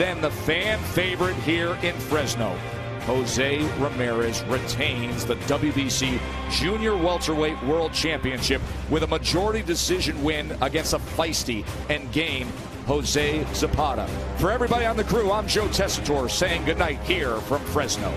then the fan favorite here in Fresno. Jose Ramirez retains the WBC Junior Welterweight World Championship with a majority decision win against a feisty and game Jose Zepeda. For everybody on the crew, I'm Joe Tessitore saying goodnight here from Fresno.